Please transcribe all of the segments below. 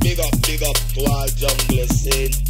Big up, big up to all jungle scene. Eh?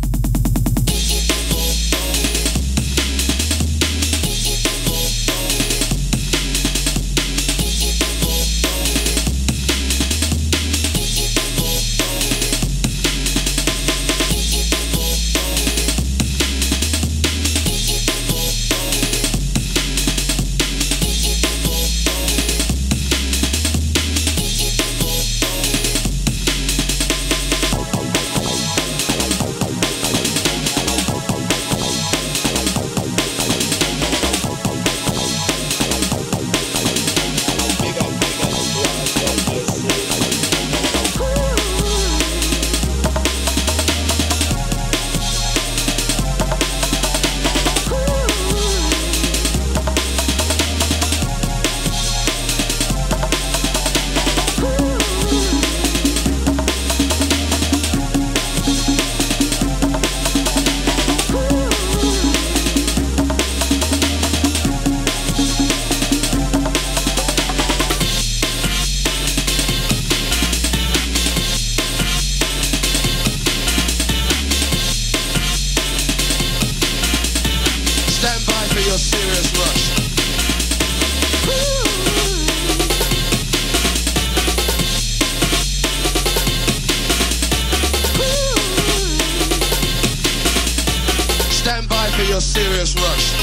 For your serious rush.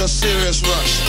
A serious rush.